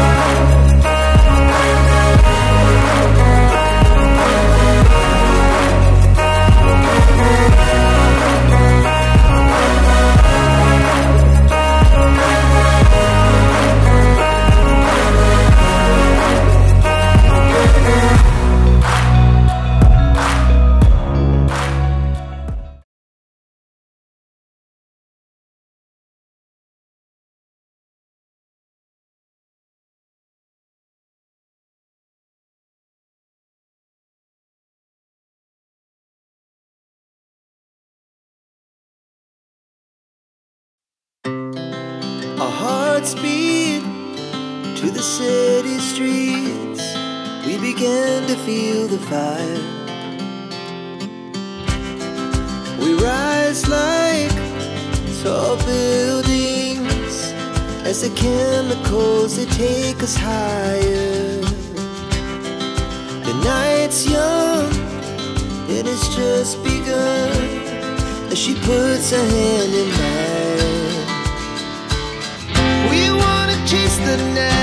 love hearts beat to the city streets. We began to feel the fire. We rise like tall buildings as the chemicals they take us higher. The night's young, it has just begun as she puts her hand in mine. The night